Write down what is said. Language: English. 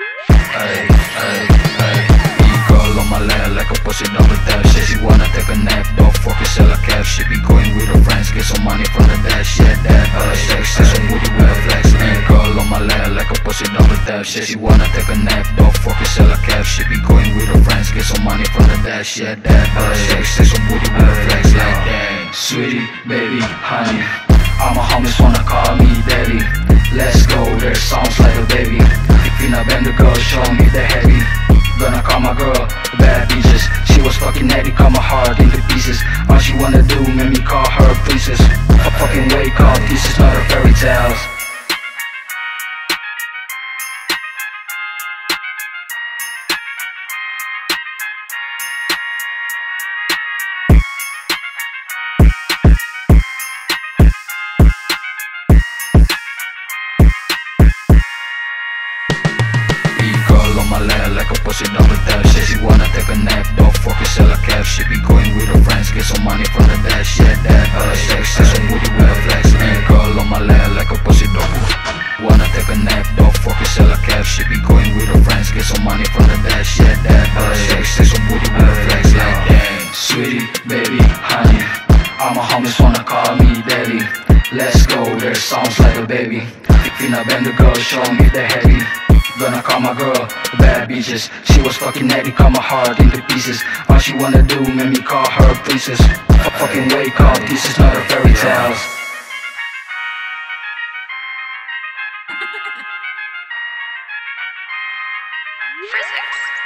Ay, ay, ay. E-girl on my lap like a pussy double tap. Says she wanna take a nap, dog fucking sell a cap. She be going with her friends, get some money from the dash. Yeah, that, uh, sex, sex, some booty with a flex. E-girl on my lap like a pussy double tap. Says she wanna take a nap, dog fucking sell cap. She be going with her friends, get some money from the dash. Yeah, that, uh, sex, sex, some booty with a flex. Like that, sweetie, baby, honey. All my homies wanna call me daddy. Let's go, there sounds my girl bad bitches. She was fucking natty, cut my heart into pieces. All she wanna do, make me call her princess. F- fucking wake up, this is lap like a pussy double tap Says she wanna take a nap, dog fucking sell a cap She be going with her friends, get some money from the dash. Yeah, that, uh, sex, sex, some booty with a flex. And girl on my lap like a pussy double. Wanna take a nap, dog fucking sell a cap She be going with her friends, get some money from the dash. Yeah, that, uh, sex, sex, some booty with a flex. Like that, sweetie, baby, honey All my homies wanna call me daddy. Let's go, there sounds like a baby. Finna bend the girl, show me the heavy Gonna call my girl, bad bitches. She was fucking natty, cut my heart into pieces. All she wanna do make me call her princess. F Fucking wake up, this is not a fairy tale. Physics.